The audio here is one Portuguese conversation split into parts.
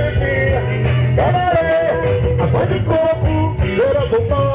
alegria, cabaré, água de coco, cheira do pão.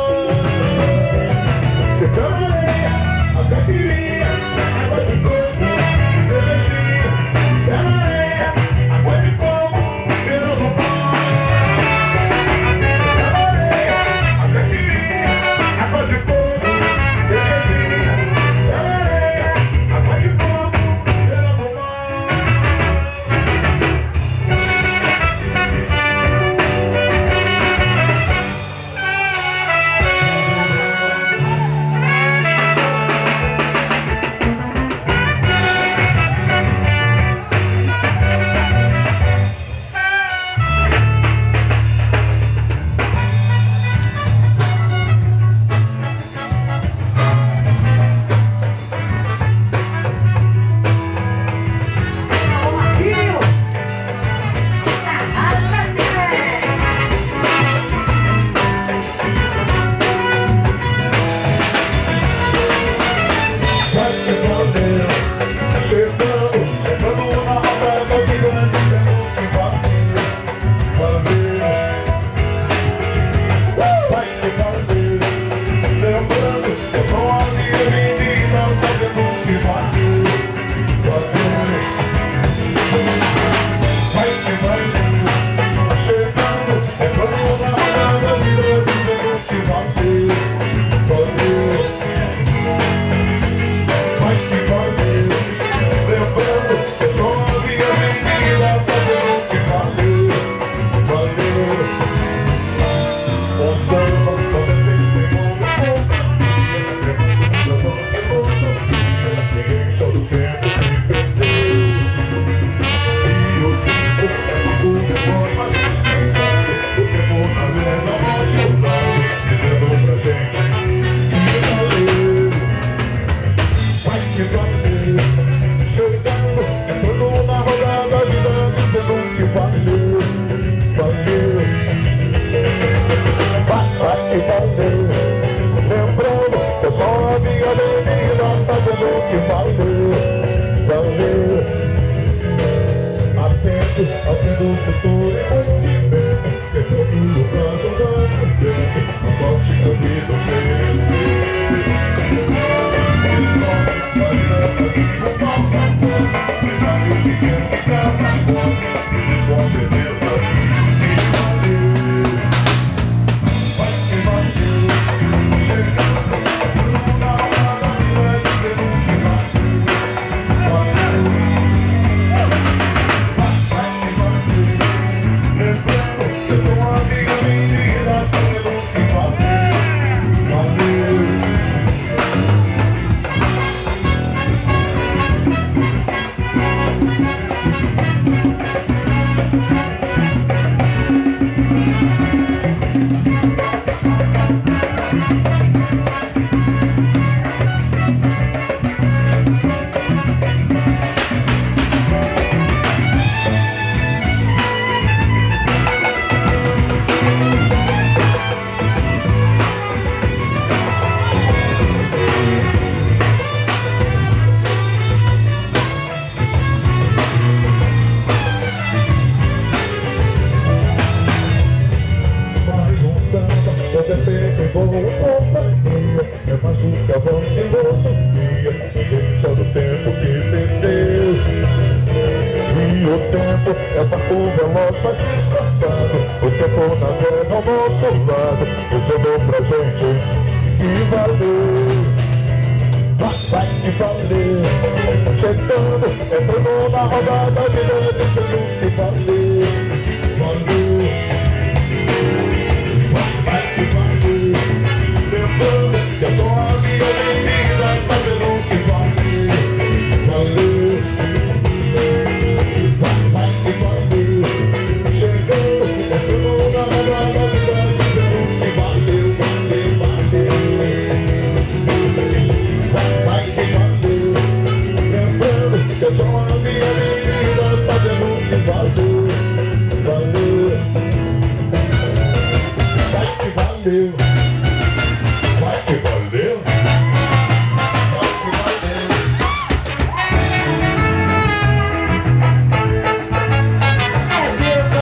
you find. dona Vera ao nosso lado Recebeu pra gente. E valeu. Vai que valeu. Chegando, entrando na rodada de dentro